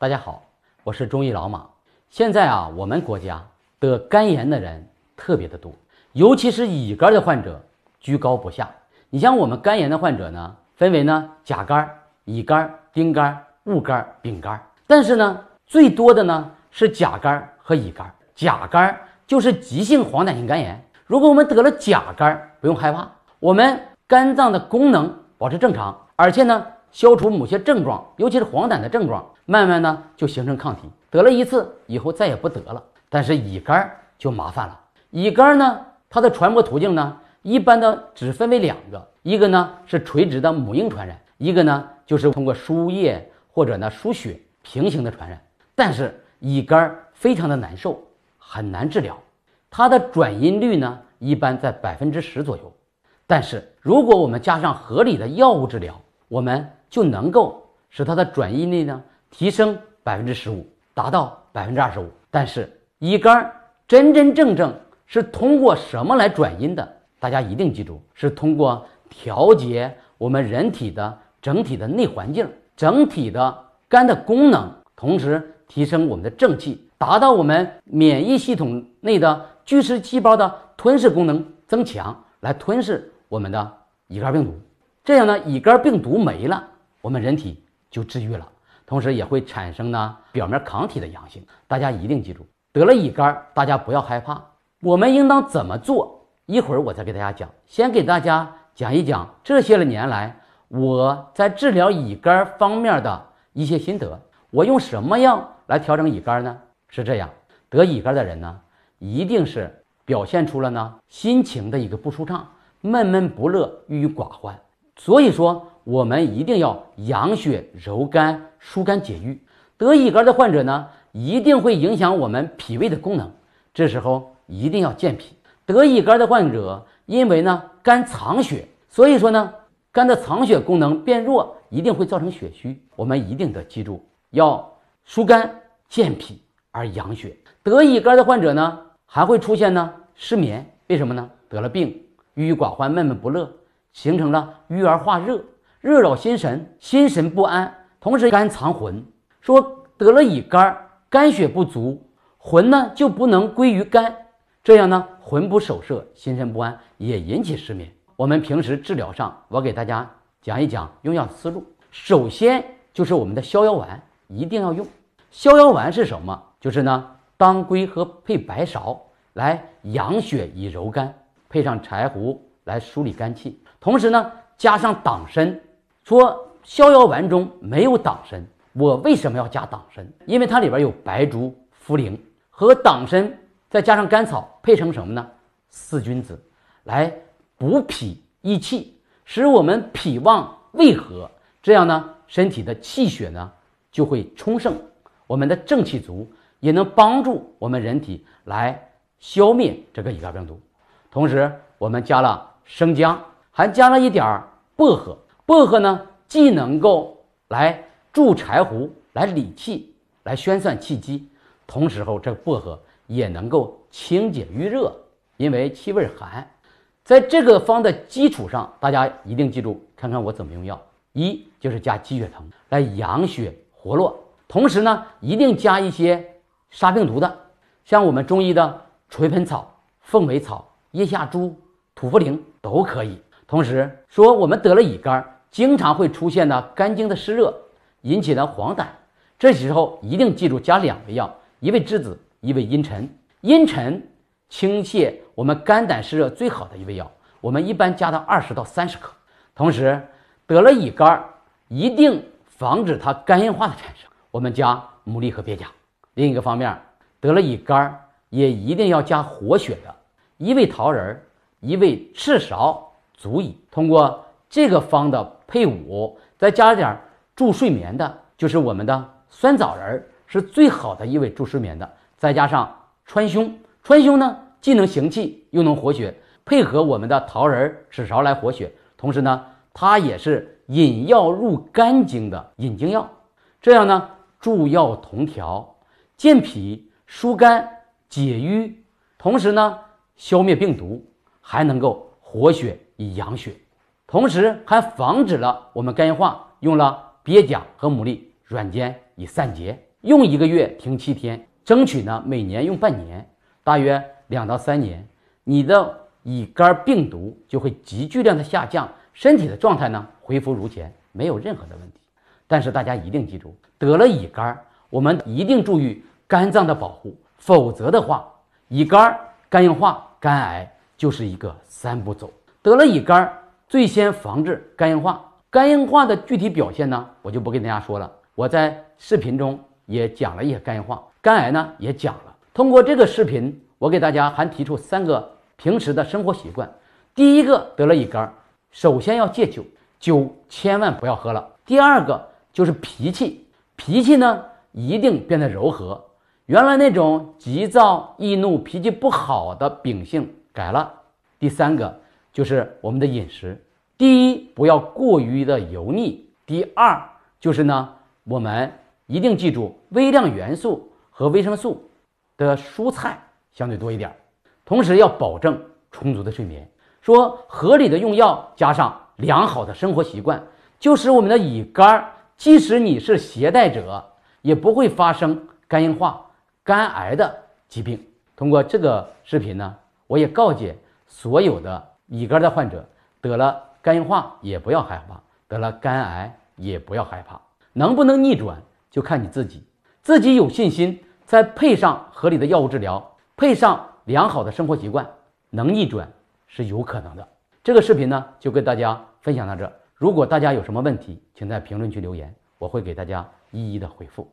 大家好，我是中医老马。现在啊，我们国家得肝炎的人特别的多，尤其是乙肝的患者居高不下。你像我们肝炎的患者呢，分为呢甲肝、乙肝、丁肝、戊肝、丙肝。但是呢，最多的呢是甲肝和乙肝。甲肝就是急性黄疸性肝炎。如果我们得了甲肝，不用害怕，我们肝脏的功能保持正常，而且呢。消除某些症状，尤其是黄疸的症状，慢慢呢就形成抗体。得了一次以后再也不得了。但是乙肝就麻烦了。乙肝呢，它的传播途径呢，一般的只分为两个，一个呢是垂直的母婴传染，一个呢就是通过输液或者呢输血平行的传染。但是乙肝非常的难受，很难治疗，它的转阴率呢一般在百分之十左右。但是如果我们加上合理的药物治疗，我们就能够使它的转移率呢提升百分之十五，达到百分之二十五。但是乙肝真真正正是通过什么来转阴的？大家一定记住，是通过调节我们人体的整体的内环境、整体的肝的功能，同时提升我们的正气，达到我们免疫系统内的巨噬细胞的吞噬功能增强，来吞噬我们的乙肝病毒。这样呢，乙肝病毒没了，我们人体就治愈了，同时也会产生呢表面抗体的阳性。大家一定记住，得了乙肝，大家不要害怕，我们应当怎么做？一会儿我再给大家讲。先给大家讲一讲这些年来我在治疗乙肝方面的一些心得。我用什么样来调整乙肝呢？是这样，得乙肝的人呢，一定是表现出了呢心情的一个不舒畅、闷闷不乐、郁郁寡欢。所以说，我们一定要养血、柔肝、疏肝解郁。得乙肝的患者呢，一定会影响我们脾胃的功能，这时候一定要健脾。得乙肝的患者，因为呢肝藏血，所以说呢肝的藏血功能变弱，一定会造成血虚。我们一定得记住，要疏肝健脾而养血。得乙肝的患者呢，还会出现呢失眠，为什么呢？得了病，郁郁寡欢、闷闷不乐。形成了郁而化热，热扰心神，心神不安，同时肝藏魂。说得了乙肝，肝血不足，魂呢就不能归于肝，这样呢魂不守舍，心神不安，也引起失眠。我们平时治疗上，我给大家讲一讲用药思路。首先就是我们的逍遥丸一定要用。逍遥丸是什么？就是呢当归和配白芍来养血以柔肝，配上柴胡来梳理肝气。同时呢，加上党参，说逍遥丸中没有党参，我为什么要加党参？因为它里边有白术、茯苓和党参，再加上甘草，配成什么呢？四君子，来补脾益气，使我们脾旺胃和，这样呢，身体的气血呢就会充盛，我们的正气足，也能帮助我们人体来消灭这个乙肝病毒。同时，我们加了生姜。还加了一点儿薄荷，薄荷呢既能够来助柴胡来理气，来宣散气机，同时候这薄荷也能够清解郁热，因为气味寒。在这个方的基础上，大家一定记住，看看我怎么用药。一就是加鸡血藤来养血活络，同时呢一定加一些杀病毒的，像我们中医的垂盆草、凤尾草、腋下珠、土茯苓都可以。同时说，我们得了乙肝，经常会出现呢肝经的湿热，引起的黄疸。这时候一定记住加两味药，一味栀子，一味茵陈。茵陈清泻我们肝胆湿热最好的一味药，我们一般加到二十到三十克。同时得了乙肝，一定防止它肝硬化的产生，我们加牡蛎和鳖甲。另一个方面，得了乙肝也一定要加活血的，一味桃仁，一味赤芍。足以通过这个方的配伍，再加点助睡眠的，就是我们的酸枣仁，是最好的一味助睡眠的。再加上川芎，川芎呢既能行气又能活血，配合我们的桃仁、赤芍来活血，同时呢，它也是引药入肝经的引经药。这样呢，助药同调，健脾疏肝解郁，同时呢，消灭病毒，还能够活血。以养血，同时还防止了我们肝硬化，用了鳖甲和牡蛎软坚以散结。用一个月停七天，争取呢每年用半年，大约两到三年，你的乙肝病毒就会急剧量的下降，身体的状态呢恢复如前，没有任何的问题。但是大家一定记住，得了乙肝，我们一定注意肝脏的保护，否则的话，乙肝、肝硬化、肝癌就是一个三步走。得了乙肝，最先防治肝硬化。肝硬化的具体表现呢，我就不跟大家说了。我在视频中也讲了一些肝硬化，肝癌呢也讲了。通过这个视频，我给大家还提出三个平时的生活习惯。第一个，得了乙肝，首先要戒酒，酒千万不要喝了。第二个就是脾气，脾气呢一定变得柔和，原来那种急躁易怒、脾气不好的秉性改了。第三个就是我们的饮食。第一，不要过于的油腻；第二，就是呢，我们一定记住微量元素和维生素的蔬菜相对多一点，同时要保证充足的睡眠。说合理的用药加上良好的生活习惯，就使我们的乙肝，即使你是携带者，也不会发生肝硬化、肝癌的疾病。通过这个视频呢，我也告诫所有的乙肝的患者得了。肝硬化也不要害怕，得了肝癌也不要害怕，能不能逆转就看你自己，自己有信心，再配上合理的药物治疗，配上良好的生活习惯，能逆转是有可能的。这个视频呢，就跟大家分享到这。如果大家有什么问题，请在评论区留言，我会给大家一一的回复。